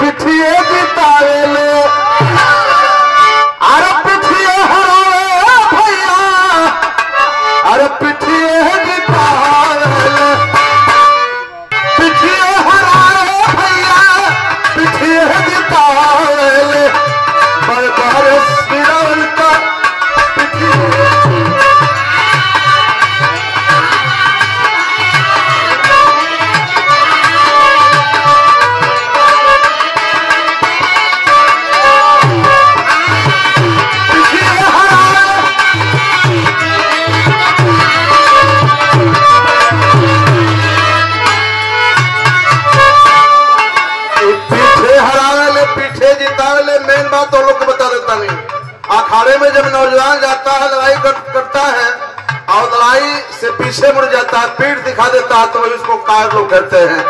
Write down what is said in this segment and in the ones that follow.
पिठिए जितावेले अरे अखाड़े में जब नौजवान जाता है लड़ाई कर, करता है और लड़ाई से पीछे मुड़ जाता है पीठ दिखा देता है तो वही उसको कार लोग कहते हैं।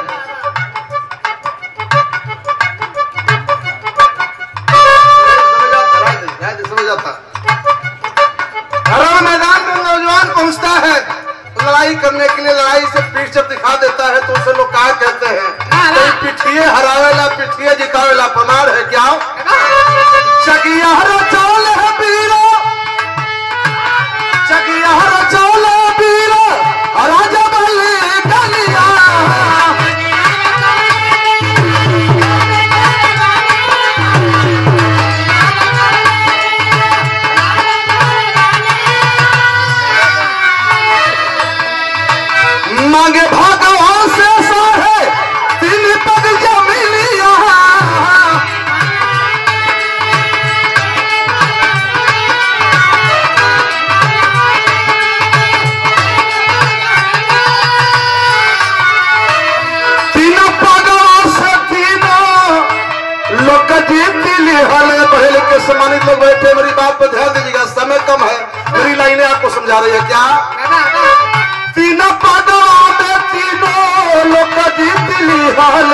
मैदान में नौजवान पहुँचता है लड़ाई करने के लिए लड़ाई से पीठ जब दिखा देता है तो उसे लोग क्या कहते हैं। कोई पिठिए हरावेला पिठिए जितावेला प्रमाण है क्या? चकिया मांगे भगवान से साढ़े तीन पग जमीलिया तीनों पगवान से तीनों लोग जीत ली हले पहले के सम्मानित लोग बैठे मेरी बात पर ध्यान दीजिएगा समय कम है। मेरी लाइनें आपको समझा रही है क्या? तीनों पगवा जीत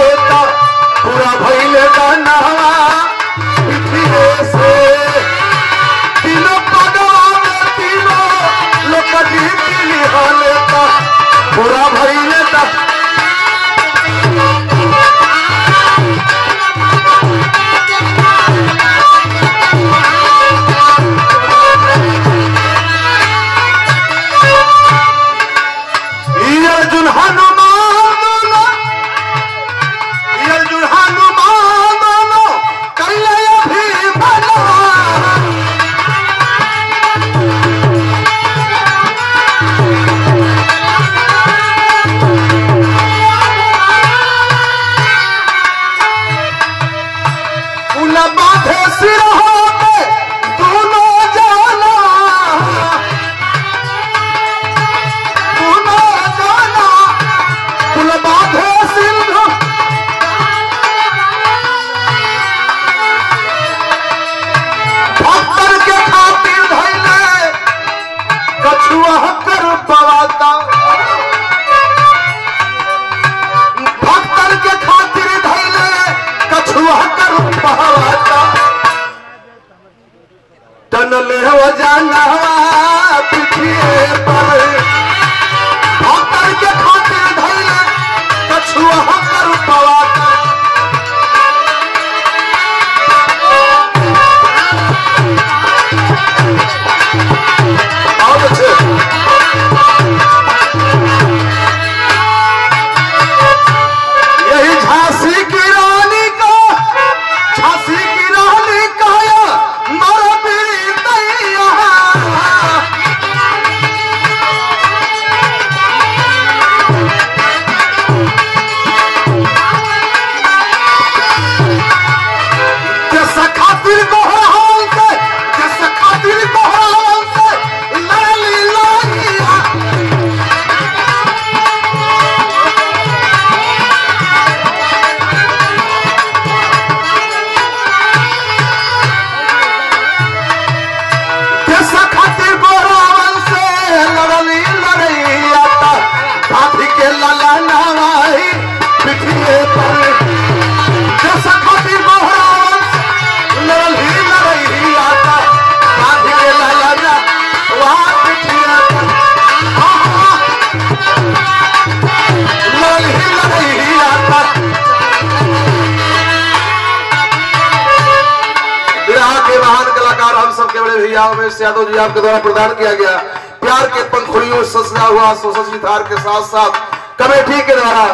हम सबके बड़े भैया उमेश यादव जी, आपके द्वारा प्रदान किया गया। प्यार के पंखुड़ियों से सजा हुआ सोशल थार के साथ साथ कमेटी के द्वारा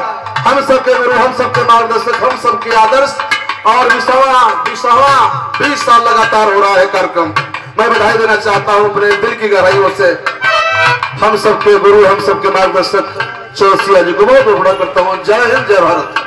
हम सबके गुरु, हम सबके मार्गदर्शक, हम सबके आदर्श और विसवा विसवा बीस साल लगातार हो रहा है कार्यक्रम। मैं बधाई देना चाहता हूँ अपने दिल की गहराइयों से। हम सबके गुरु, हम सबके मार्गदर्शक, चौरसिया जी को बहुत करता हूँ। जय हिंद, जय भारत।